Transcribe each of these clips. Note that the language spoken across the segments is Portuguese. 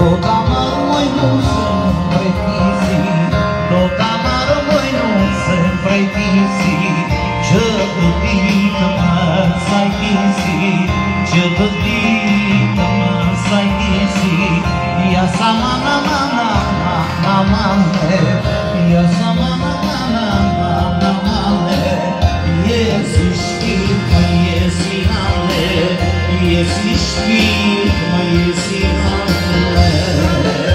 Toda mão e não sempre disse Toda mão e não sempre disse Ce bătită mă să-i disi Ce bătită mă să-i disi Ia să mana mana na na na na mana mana mana mă E na na e na mame e știi mă e nale Iesus man.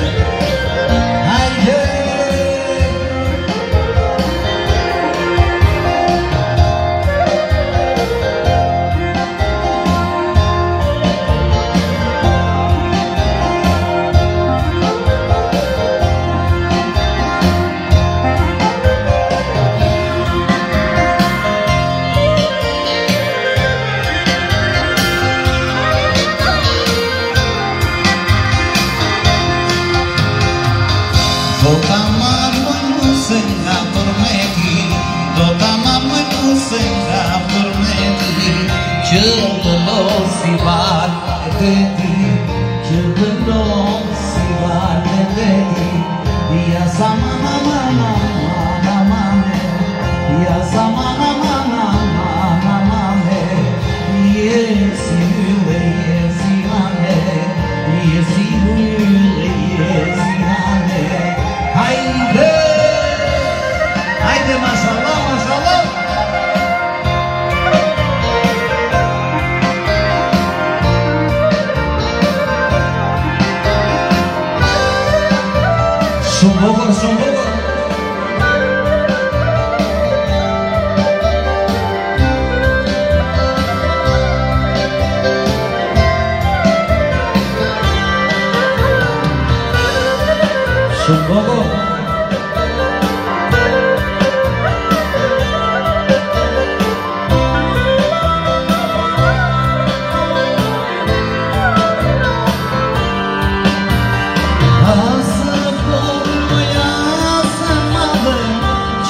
Totama mănusenga pormeti Totama mănusenga pormeti Ce locosi vale de ti Ce locosi vale de ti Ia sa mama mama mama mama Ia à sa mama Somboba, somboba Somboba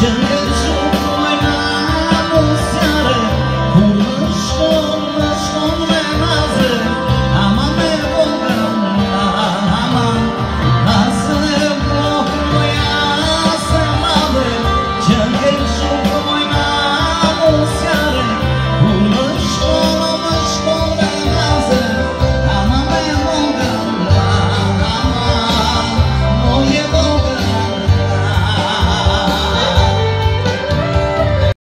전